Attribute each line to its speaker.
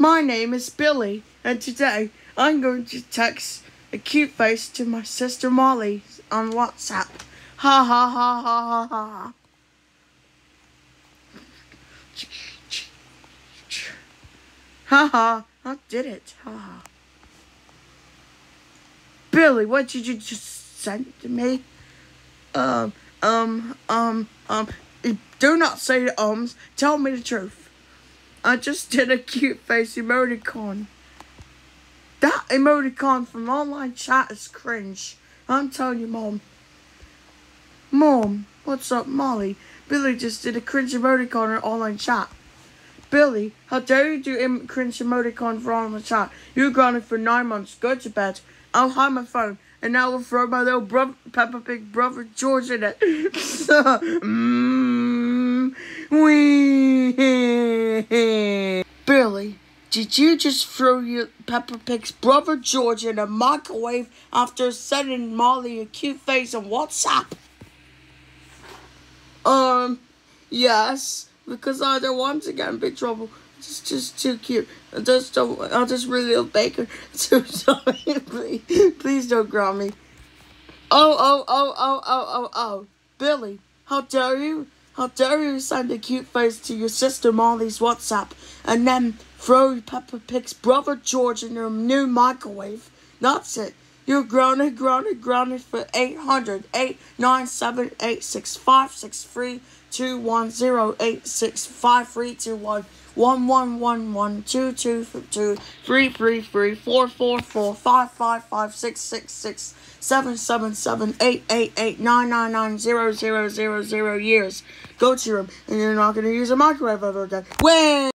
Speaker 1: My name is Billy, and today I'm going to text a cute face to my sister Molly on WhatsApp. Ha ha ha ha ha ha. Ha ha, I did it. Ha ha. Billy, what did you just send to me? Um, um, um, um, do not say the ums. Tell me the truth. I just did a cute face emoticon. That emoticon from online chat is cringe. I'm telling you, Mom. Mom, what's up, Molly? Billy just did a cringe emoticon in online chat. Billy, how dare you do Im- cringe emoticon for online chat? You were grounded for nine months. Go to bed. I'll hide my phone, and now we'll throw my little brother, Peppa Pig brother George in it. Mm. Billy, did you just throw your Peppa Pig's brother George in a microwave after sending Molly a cute face on WhatsApp? Um, yes, because I don't want to get in big trouble. It's just too cute. I just don't. I just really love bacon. So sorry, please, please don't ground me. Oh, oh, oh, oh, oh, oh, oh, Billy, how dare you? How dare you send a cute face to your sister Molly's WhatsApp and then throw Peppa Pig's brother George in your new microwave? That's it. You're grounded, grounded, grounded for 800 897 865 210 865 321 one one one one two two two three three three four four four five five five six six six seven seven seven eight eight eight nine nine nine zero zero zero zero years. Go to your room, and you're not gonna use a microwave ever again. When